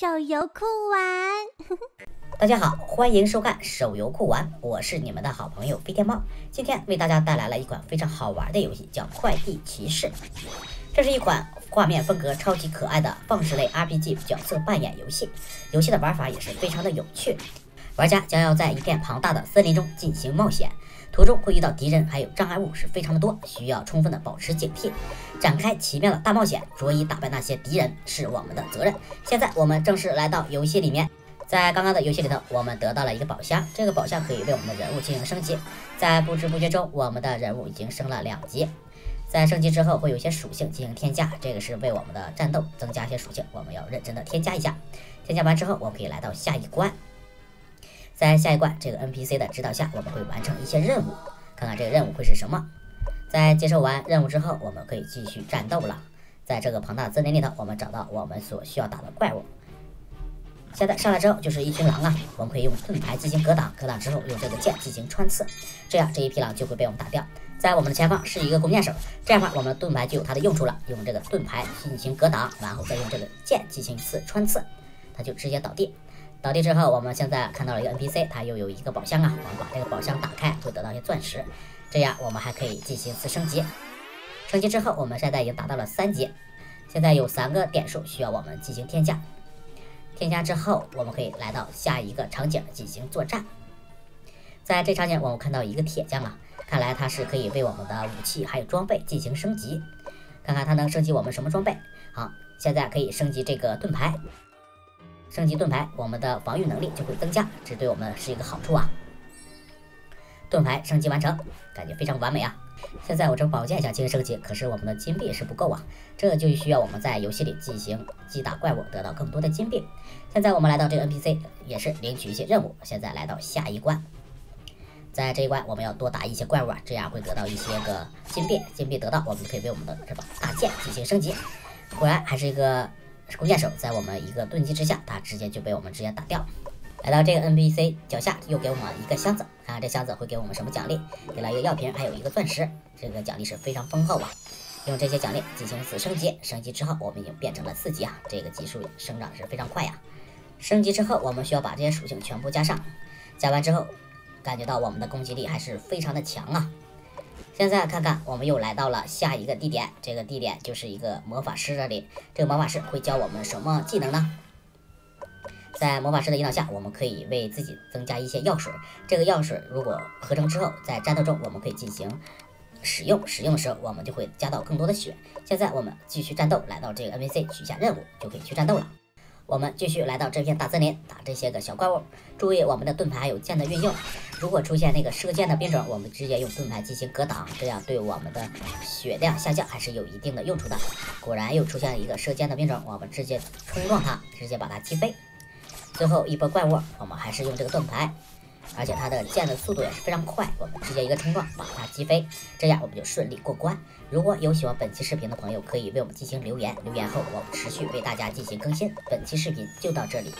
手游酷玩。大家好，欢迎收看手游酷玩，我是你们的好朋友飞天猫。今天为大家带来了一款非常好玩的游戏，叫《快递骑士》。这是一款画面风格超级可爱的放置类 RPG 角色扮演游戏，游戏的玩法也是非常的有趣。玩家将要在一片庞大的森林中进行冒险，途中会遇到敌人，还有障碍物是非常的多，需要充分的保持警惕，展开奇妙的大冒险，逐一打败那些敌人是我们的责任。现在我们正式来到游戏里面，在刚刚的游戏里头，我们得到了一个宝箱，这个宝箱可以为我们的人物进行升级，在不知不觉中，我们的人物已经升了两级。在升级之后会有一些属性进行添加，这个是为我们的战斗增加一些属性，我们要认真的添加一下。添加完之后，我们可以来到下一关。在下一关这个 NPC 的指导下，我们会完成一些任务，看看这个任务会是什么。在接受完任务之后，我们可以继续战斗了。在这个庞大的森林里头，我们找到我们所需要打的怪物。现在上来之后就是一群狼啊，我们可以用盾牌进行格挡，格挡之后用这个剑进行穿刺，这样这一批狼就会被我们打掉。在我们的前方是一个弓箭手，这样的话我们的盾牌就有它的用处了。用这个盾牌进行格挡，然后再用这个剑进行一次穿刺，它就直接倒地。倒地之后，我们现在看到了一个 NPC，它又有一个宝箱啊，我们把这个宝箱打开，会得到一些钻石，这样我们还可以进行一次升级。升级之后，我们现在已经达到了三级，现在有三个点数需要我们进行添加。添加之后，我们可以来到下一个场景进行作战。在这场景，我们看到一个铁匠啊。看来它是可以为我们的武器还有装备进行升级，看看它能升级我们什么装备。好，现在可以升级这个盾牌，升级盾牌，我们的防御能力就会增加，这对我们是一个好处啊。盾牌升级完成，感觉非常完美啊。现在我这宝剑想进行升级，可是我们的金币是不够啊，这就需要我们在游戏里进行击打怪物，得到更多的金币。现在我们来到这个 NPC，也是领取一些任务。现在来到下一关。在这一关，我们要多打一些怪物啊，这样会得到一些个金币。金币得到，我们可以为我们的这把大剑进行升级。果然还是一个弓箭手，在我们一个钝击之下，他直接就被我们直接打掉。来到这个 NPC 脚下，又给我们一个箱子，看看这箱子会给我们什么奖励？给了一个药瓶，还有一个钻石，这个奖励是非常丰厚啊。用这些奖励进行一次升级，升级之后我们已经变成了四级啊，这个级数生长是非常快呀。升级之后，我们需要把这些属性全部加上，加完之后。感觉到我们的攻击力还是非常的强啊！现在看看，我们又来到了下一个地点，这个地点就是一个魔法师这里。这个魔法师会教我们什么技能呢？在魔法师的引导下，我们可以为自己增加一些药水。这个药水如果合成之后，在战斗中我们可以进行使用，使用的时候我们就会加到更多的血。现在我们继续战斗，来到这个 NPC 取下任务，就可以去战斗了。我们继续来到这片大森林，打这些个小怪物。注意我们的盾牌有剑的运用。如果出现那个射箭的兵种，我们直接用盾牌进行格挡，这样对我们的血量下降还是有一定的用处的。果然又出现了一个射箭的兵种，我们直接冲撞它，直接把它击飞。最后一波怪物，我们还是用这个盾牌。而且它的剑的速度也是非常快，我们直接一个冲撞把它击飞，这样我们就顺利过关。如果有喜欢本期视频的朋友，可以为我们进行留言，留言后我持续为大家进行更新。本期视频就到这里。